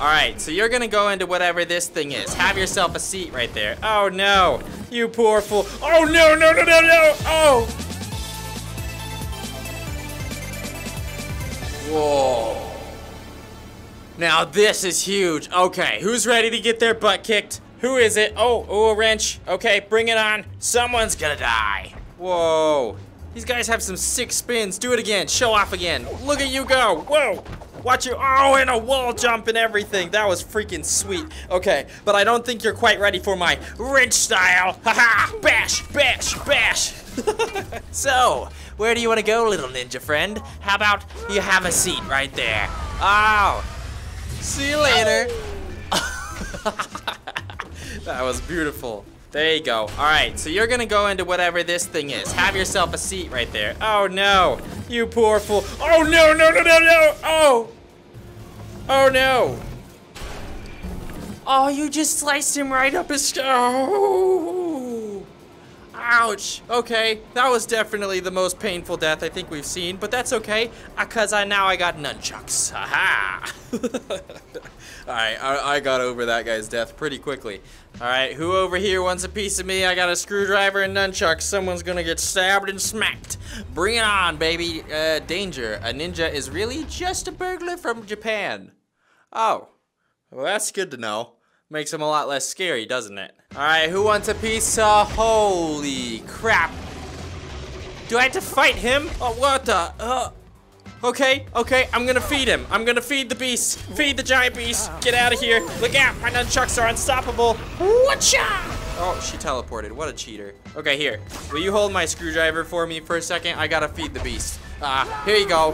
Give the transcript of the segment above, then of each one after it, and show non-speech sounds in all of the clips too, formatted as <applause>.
All right, so you're gonna go into whatever this thing is. Have yourself a seat right there. Oh no, you poor fool. Oh no, no, no, no, no. Oh. Whoa. Now this is huge. Okay, who's ready to get their butt kicked? Who is it? Oh, oh, a wrench. Okay, bring it on. Someone's gonna die. Whoa. These guys have some sick spins. Do it again. Show off again. Look at you go. Whoa. Watch you. Oh, and a wall jump and everything. That was freaking sweet. Okay, but I don't think you're quite ready for my wrench style. <laughs> Haha. Bash, bash, bash. <laughs> so, where do you want to go, little ninja friend? How about you have a seat right there? Oh. See you later. <laughs> that was beautiful. There you go. All right, so you're gonna go into whatever this thing is. Have yourself a seat right there. Oh no, you poor fool. Oh no, no, no, no, no. Oh. Oh no. Oh, you just sliced him right up his. Oh. Ouch. Okay, that was definitely the most painful death I think we've seen, but that's okay, because I now I got nunchucks. Haha. <laughs> Alright, I, I got over that guy's death pretty quickly. Alright, who over here wants a piece of me? I got a screwdriver and nunchucks. Someone's gonna get stabbed and smacked. Bring it on, baby. Uh, danger. A ninja is really just a burglar from Japan. Oh. Well, that's good to know. Makes him a lot less scary, doesn't it? Alright, who wants a piece? Uh, holy crap. Do I have to fight him? Oh, what the? Uh, okay, okay, I'm gonna feed him. I'm gonna feed the beast. Feed the giant beast. Get out of here. Look out, my nunchucks are unstoppable. Whatcha? Oh, she teleported. What a cheater. Okay, here. Will you hold my screwdriver for me for a second? I gotta feed the beast. Ah, here you go.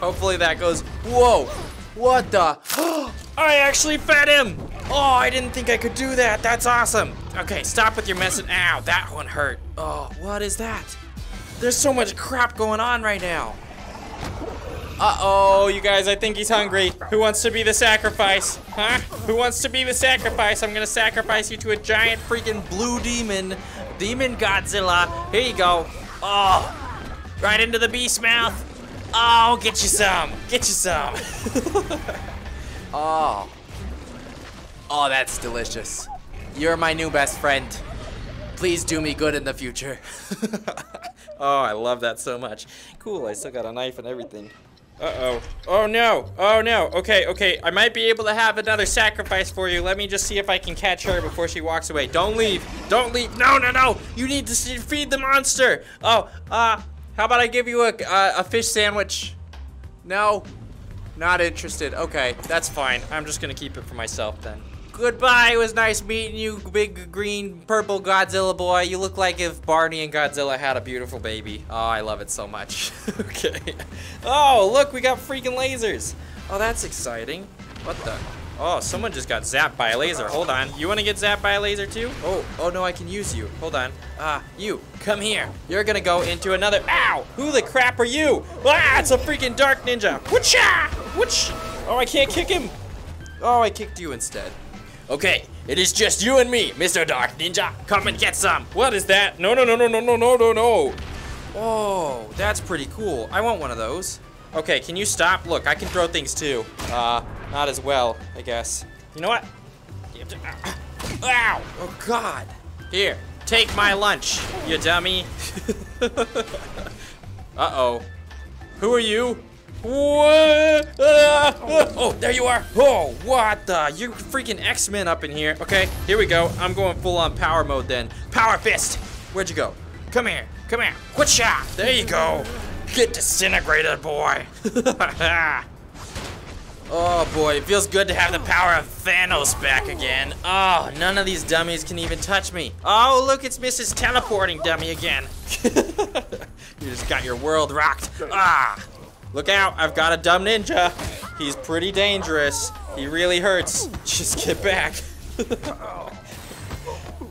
Hopefully that goes. Whoa. What the? <gasps> I actually fed him. Oh, I didn't think I could do that. That's awesome. Okay, stop with your messing. Ow, that one hurt. Oh, what is that? There's so much crap going on right now. Uh-oh, you guys, I think he's hungry. Who wants to be the sacrifice? Huh? Who wants to be the sacrifice? I'm gonna sacrifice you to a giant freaking blue demon. Demon Godzilla. Here you go. Oh, right into the beast mouth. Oh, get you some. Get you some. <laughs> oh. Oh, that's delicious. You're my new best friend. Please do me good in the future. <laughs> oh, I love that so much. Cool, I still got a knife and everything. Uh-oh. Oh, no. Oh, no. Okay, okay. I might be able to have another sacrifice for you. Let me just see if I can catch her before she walks away. Don't leave. Don't leave. No, no, no. You need to feed the monster. Oh, uh, how about I give you a, uh, a fish sandwich? No. Not interested. Okay, that's fine. I'm just gonna keep it for myself then. Goodbye, it was nice meeting you, big green purple Godzilla boy. You look like if Barney and Godzilla had a beautiful baby. Oh, I love it so much. <laughs> okay. Oh, look, we got freaking lasers. Oh, that's exciting. What the? Oh, someone just got zapped by a laser. Hold on. You want to get zapped by a laser too? Oh, oh no, I can use you. Hold on. Ah, you, come here. You're gonna go into another. Ow! Who the crap are you? Ah, it's a freaking dark ninja. Whatcha? Which? Oh, I can't kick him. Oh, I kicked you instead. Okay, it is just you and me, Mr. Dark Ninja. Come and get some. What is that? No, no, no, no, no, no, no, no, no. Oh, that's pretty cool. I want one of those. Okay, can you stop? Look, I can throw things too. Uh, not as well, I guess. You know what? <coughs> Ow! Oh, God. Here, take my lunch, you dummy. <laughs> Uh-oh. Who are you? Oh, there you are. Oh, what the? You're freaking X-Men up in here. Okay, here we go. I'm going full on power mode then. Power fist. Where'd you go? Come here. Come here. Quick shot. There you go. Get disintegrated, boy. <laughs> oh boy, it feels good to have the power of Thanos back again. Oh, none of these dummies can even touch me. Oh, look, it's Mrs. Teleporting Dummy again. <laughs> you just got your world rocked. Ah. Look out, I've got a dumb ninja. He's pretty dangerous. He really hurts. <laughs> Just get back. <laughs>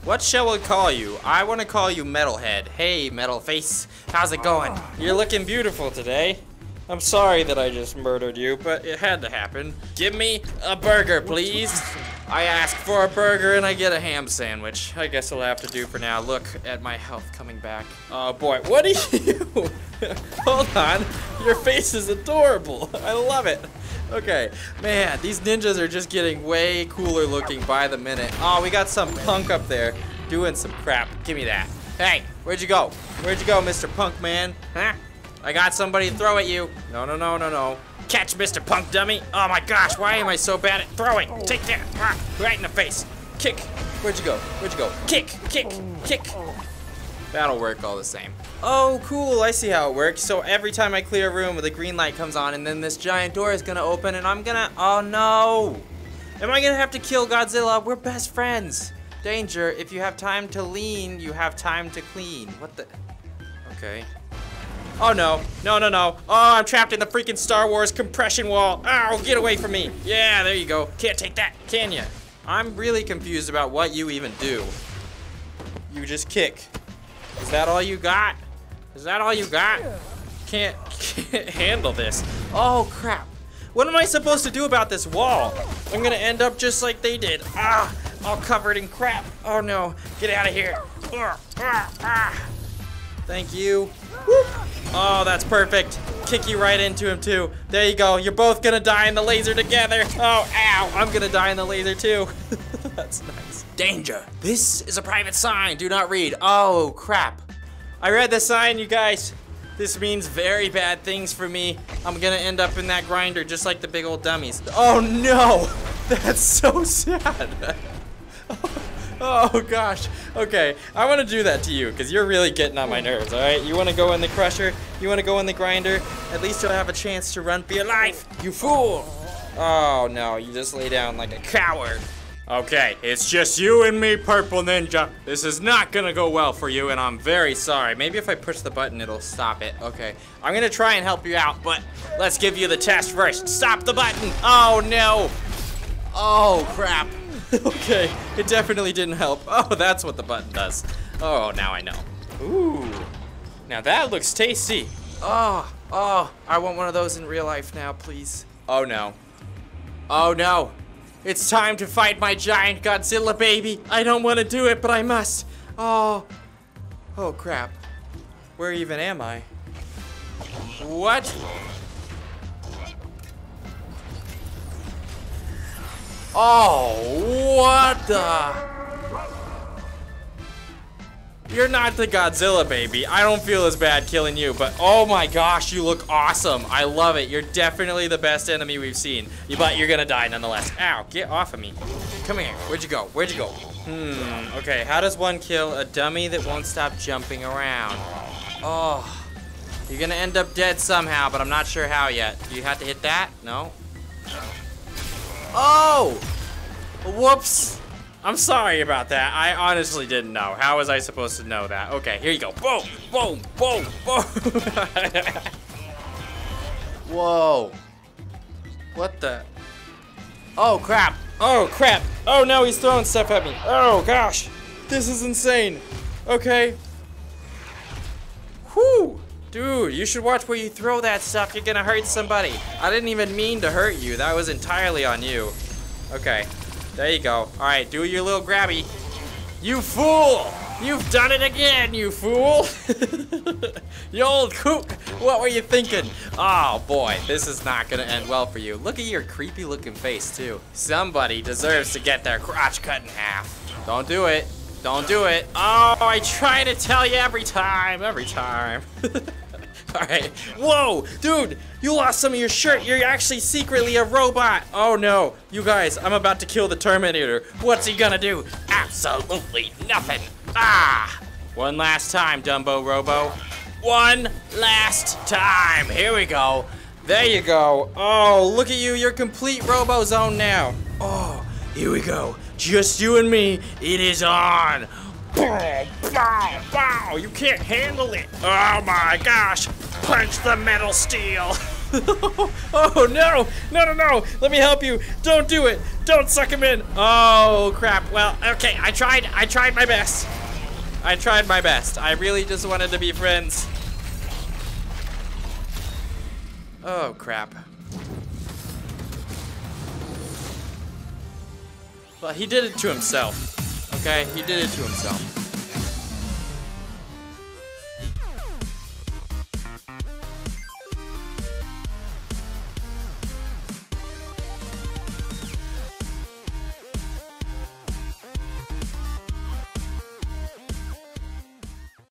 what shall we call you? I want to call you Metalhead. Hey, Metal Face. How's it going? You're looking beautiful today. I'm sorry that I just murdered you, but it had to happen. Give me a burger, please. I ask for a burger and I get a ham sandwich. I guess I'll have to do for now. Look at my health coming back. Oh boy, what are <laughs> you? <laughs> Hold on. Your face is adorable. I love it. okay, man, these ninjas are just getting way cooler looking by the minute. Oh, we got some punk up there doing some crap. Give me that. Hey, where'd you go? Where'd you go, Mr. Punk Man? Huh? I got somebody to throw at you. No, no, no, no, no. Catch, Mr. Punk Dummy. Oh my gosh, why am I so bad at throwing? Take that. Ah, right in the face. Kick. Where'd you go? Where'd you go? Kick, kick, kick. That'll work all the same. Oh, cool, I see how it works. So every time I clear a room, the green light comes on, and then this giant door is gonna open, and I'm gonna, oh no! Am I gonna have to kill Godzilla? We're best friends. Danger, if you have time to lean, you have time to clean. What the, okay. Oh no, no, no, no. Oh, I'm trapped in the freaking Star Wars compression wall. Ow, get away from me. Yeah, there you go. Can't take that, can ya? I'm really confused about what you even do. You just kick. Is that all you got? Is that all you got? Can't, can't handle this. Oh, crap. What am I supposed to do about this wall? I'm gonna end up just like they did. Ah, all covered in crap. Oh no, get out of here. Ah, ah, ah. Thank you. Whoop. Oh, that's perfect. Kick you right into him too. There you go. You're both gonna die in the laser together. Oh, ow. I'm gonna die in the laser too. <laughs> that's nice. Danger. This is a private sign. Do not read. Oh, crap. I read the sign, you guys. This means very bad things for me. I'm gonna end up in that grinder just like the big old dummies. Oh no! <laughs> That's so sad. <laughs> oh gosh. Okay, I wanna do that to you because you're really getting on my nerves, alright? You wanna go in the crusher? You wanna go in the grinder? At least you'll have a chance to run for your life, you fool! Oh no, you just lay down like a coward. Okay, it's just you and me, Purple Ninja. This is not gonna go well for you, and I'm very sorry. Maybe if I push the button, it'll stop it. Okay, I'm gonna try and help you out, but let's give you the test first. Stop the button! Oh, no! Oh, crap. <laughs> okay, it definitely didn't help. Oh, that's what the button does. Oh, now I know. Ooh, now that looks tasty. Oh, oh, I want one of those in real life now, please. Oh, no. Oh, no. It's time to fight my giant Godzilla baby. I don't want to do it, but I must. Oh. Oh, crap. Where even am I? What? Oh, what the? You're not the Godzilla, baby. I don't feel as bad killing you, but oh my gosh, you look awesome. I love it. You're definitely the best enemy we've seen. You, but you're gonna die nonetheless. Ow, get off of me. Come here. Where'd you go? Where'd you go? Hmm, okay. How does one kill a dummy that won't stop jumping around? Oh, you're gonna end up dead somehow, but I'm not sure how yet. Do you have to hit that? No? Oh! Whoops! I'm sorry about that. I honestly didn't know. How was I supposed to know that? Okay, here you go. Boom, boom, boom, boom. <laughs> Whoa. What the? Oh, crap. Oh, crap. Oh, no, he's throwing stuff at me. Oh, gosh. This is insane. Okay. Whew. Dude, you should watch where you throw that stuff. You're gonna hurt somebody. I didn't even mean to hurt you. That was entirely on you. Okay. There you go. All right, do your little grabby. You fool! You've done it again, you fool! <laughs> you old kook! What were you thinking? Oh boy, this is not gonna end well for you. Look at your creepy looking face too. Somebody deserves to get their crotch cut in half. Don't do it. Don't do it. Oh, I try to tell you every time, every time. <laughs> <laughs> Alright. Whoa! Dude, you lost some of your shirt. You're actually secretly a robot. Oh no. You guys, I'm about to kill the Terminator. What's he gonna do? Absolutely nothing. Ah! One last time, Dumbo Robo. One last time. Here we go. There you go. Oh, look at you. You're complete Robo Zone now. Oh, here we go. Just you and me. It is on. Bow, bow. Oh, you can't handle it. Oh my gosh. Punch the metal steel. <laughs> oh no, no, no, no. Let me help you. Don't do it. Don't suck him in. Oh crap. Well, okay. I tried. I tried my best. I tried my best. I really just wanted to be friends. Oh crap. Well, he did it to himself. Okay, he did it to himself.